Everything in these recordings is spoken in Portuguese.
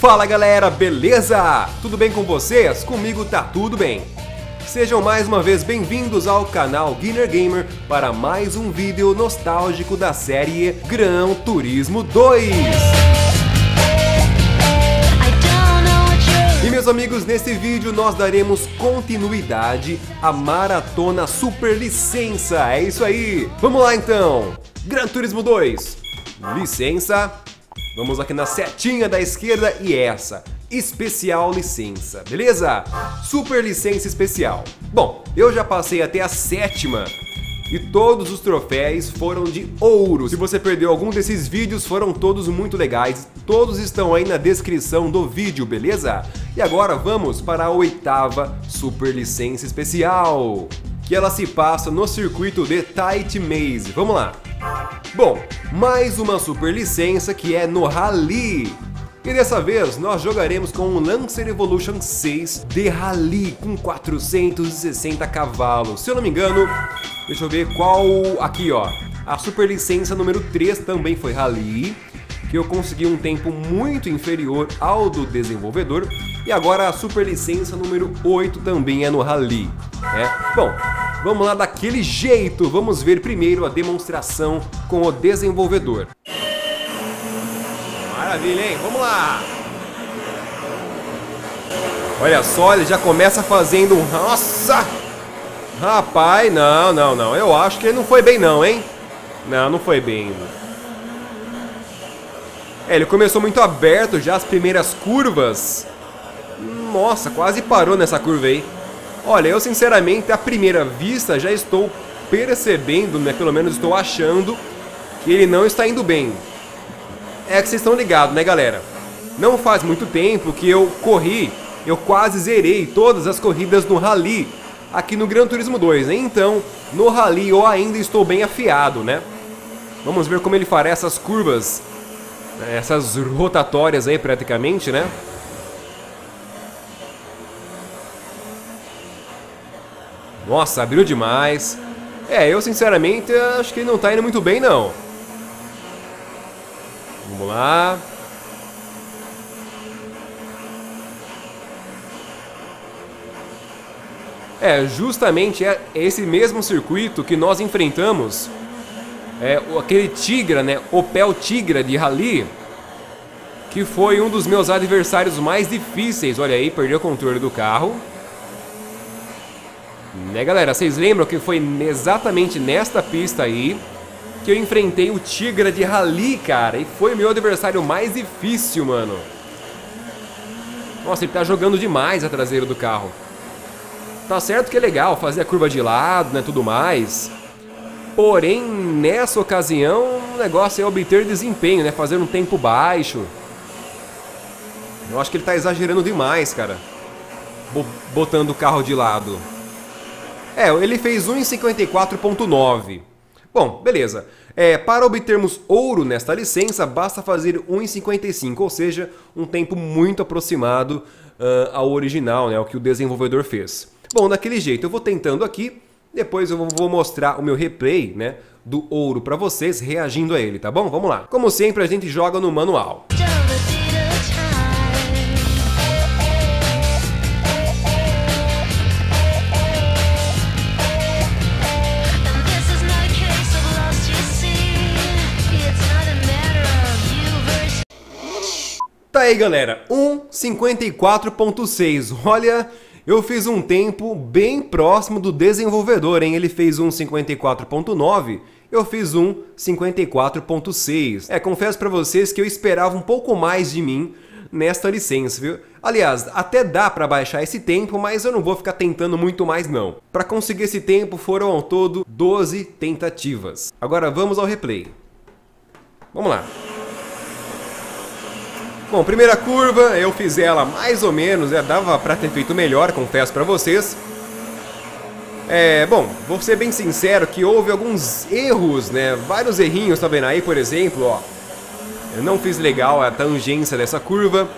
Fala galera, beleza? Tudo bem com vocês? Comigo tá tudo bem. Sejam mais uma vez bem-vindos ao canal Guinness Gamer para mais um vídeo nostálgico da série Gran Turismo 2. E meus amigos, nesse vídeo nós daremos continuidade à Maratona Super Licença. É isso aí. Vamos lá então. Gran Turismo 2. Licença. Vamos aqui na setinha da esquerda e essa. Especial licença, beleza? Super licença especial. Bom, eu já passei até a sétima e todos os troféus foram de ouro. Se você perdeu algum desses vídeos, foram todos muito legais. Todos estão aí na descrição do vídeo, beleza? E agora vamos para a oitava super licença especial, que ela se passa no circuito de Tight Maze. Vamos lá. Bom, mais uma super licença que é no Rally. E dessa vez nós jogaremos com um Lancer Evolution 6 de Rally com 460 cavalos. Se eu não me engano, deixa eu ver qual... Aqui ó, a super licença número 3 também foi Rally, que eu consegui um tempo muito inferior ao do desenvolvedor. E agora a super licença número 8 também é no Rally. Né? Bom, Vamos lá daquele jeito, vamos ver primeiro a demonstração com o desenvolvedor. Maravilha, hein? Vamos lá! Olha só, ele já começa fazendo um... Nossa! Rapaz, não, não, não. Eu acho que ele não foi bem não, hein? Não, não foi bem. É, ele começou muito aberto já as primeiras curvas. Nossa, quase parou nessa curva aí. Olha, eu sinceramente, à primeira vista, já estou percebendo, né, pelo menos estou achando, que ele não está indo bem. É que vocês estão ligados, né, galera? Não faz muito tempo que eu corri, eu quase zerei todas as corridas no Rally aqui no Gran Turismo 2, né? Então, no Rally eu ainda estou bem afiado, né? Vamos ver como ele fará essas curvas, essas rotatórias aí praticamente, né? Nossa, abriu demais. É, eu sinceramente acho que ele não tá indo muito bem não. Vamos lá. É, justamente é esse mesmo circuito que nós enfrentamos. É, aquele Tigra, né? Opel Tigra de Rally. Que foi um dos meus adversários mais difíceis. Olha aí, perdeu o controle do carro. Né, galera? Vocês lembram que foi exatamente nesta pista aí que eu enfrentei o Tigra de Rally, cara, e foi o meu adversário mais difícil, mano. Nossa, ele tá jogando demais a traseira do carro. Tá certo que é legal fazer a curva de lado, né, tudo mais. Porém, nessa ocasião, o negócio é obter desempenho, né, fazer um tempo baixo. Eu acho que ele tá exagerando demais, cara. Botando o carro de lado. É, ele fez 1,54.9. Bom, beleza. É, para obtermos ouro nesta licença, basta fazer 1,55, ou seja, um tempo muito aproximado uh, ao original, né, ao que o desenvolvedor fez. Bom, daquele jeito, eu vou tentando aqui, depois eu vou mostrar o meu replay né, do ouro para vocês, reagindo a ele, tá bom? Vamos lá. Como sempre, a gente joga no manual. Tá aí, galera, 1:54.6. Olha, eu fiz um tempo bem próximo do desenvolvedor, hein? Ele fez 1:54.9, eu fiz 1:54.6. É, confesso para vocês que eu esperava um pouco mais de mim nesta licença, viu? Aliás, até dá para baixar esse tempo, mas eu não vou ficar tentando muito mais não. Para conseguir esse tempo foram ao todo 12 tentativas. Agora vamos ao replay. Vamos lá. Bom, primeira curva, eu fiz ela mais ou menos, é, dava pra ter feito melhor, confesso pra vocês. É, bom, vou ser bem sincero que houve alguns erros, né, vários errinhos, tá vendo aí, por exemplo, ó. Eu não fiz legal a tangência dessa curva.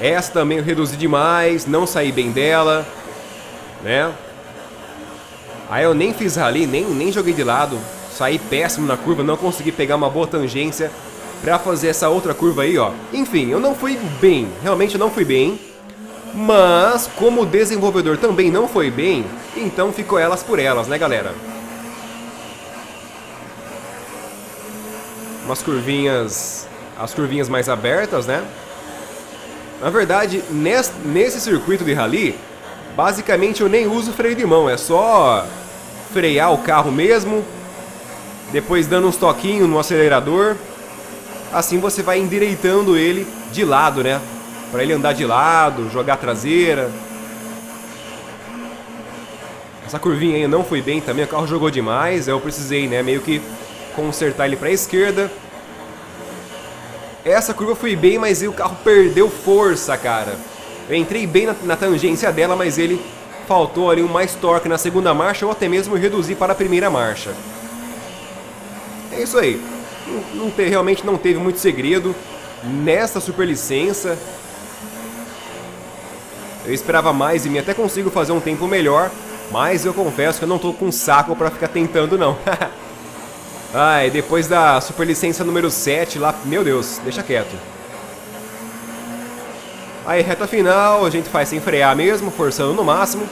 Essa também eu reduzi demais, não saí bem dela, né. Aí eu nem fiz rally, nem, nem joguei de lado, saí péssimo na curva, não consegui pegar uma boa tangência. Pra fazer essa outra curva aí, ó. Enfim, eu não fui bem, realmente não fui bem. Mas, como o desenvolvedor também não foi bem, então ficou elas por elas, né, galera? Umas curvinhas... As curvinhas mais abertas, né? Na verdade, nesse, nesse circuito de rally, basicamente eu nem uso freio de mão, é só frear o carro mesmo, depois dando uns toquinhos no acelerador. Assim você vai endireitando ele de lado, né? Para ele andar de lado, jogar traseira. Essa curvinha aí não foi bem também, o carro jogou demais, eu precisei, né, meio que consertar ele para a esquerda. Essa curva foi bem, mas o carro perdeu força, cara. Eu entrei bem na, na, tangência dela, mas ele faltou ali um mais torque na segunda marcha ou até mesmo reduzir para a primeira marcha. É isso aí. Não, não te, realmente não teve muito segredo nessa superlicença. Eu esperava mais e me até consigo fazer um tempo melhor, mas eu confesso que eu não tô com saco para ficar tentando não. Ai, depois da superlicença número 7 lá, meu Deus, deixa quieto. Aí, reta final, a gente faz sem frear mesmo, forçando no máximo.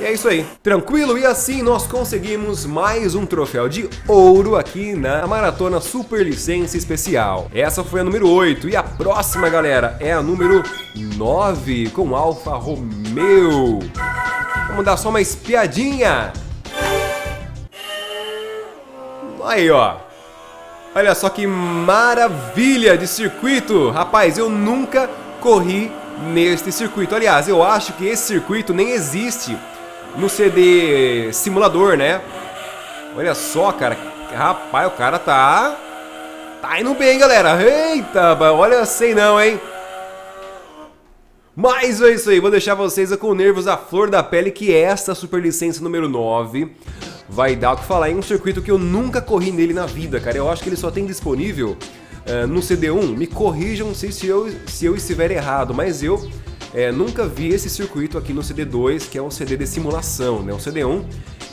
E é isso aí. Tranquilo? E assim nós conseguimos mais um troféu de ouro aqui na Maratona Super Licença Especial. Essa foi a número 8 e a próxima, galera, é a número 9 com Alfa Romeo. Vamos dar só uma espiadinha. Aí, ó. Olha só que maravilha de circuito. Rapaz, eu nunca corri neste circuito. Aliás, eu acho que esse circuito nem existe no CD simulador, né? Olha só, cara. Rapaz, o cara tá... Tá indo bem, galera. Eita, olha, sei não, hein? Mas é isso aí, vou deixar vocês com nervos à flor da pele que esta super licença número 9 vai dar o que falar em um circuito que eu nunca corri nele na vida, cara. Eu acho que ele só tem disponível uh, no CD1. Me corrijam se, se, eu, se eu estiver errado, mas eu é, nunca vi esse circuito aqui no CD2, que é um CD de simulação, né? O CD1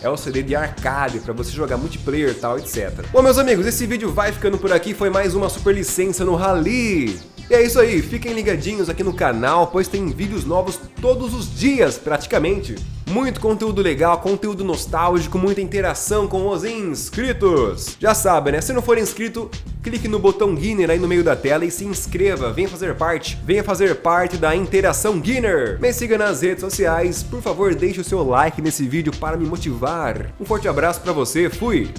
é o CD de arcade para você jogar multiplayer tal, etc. Bom, meus amigos, esse vídeo vai ficando por aqui. Foi mais uma super licença no Rally. E é isso aí, fiquem ligadinhos aqui no canal, pois tem vídeos novos todos os dias, praticamente. Muito conteúdo legal, conteúdo nostálgico, muita interação com os inscritos. Já sabe, né? Se não for inscrito, clique no botão Guinner aí no meio da tela e se inscreva. Venha fazer parte, venha fazer parte da interação Guinner. Me siga nas redes sociais, por favor, deixe o seu like nesse vídeo para me motivar. Um forte abraço para você, fui!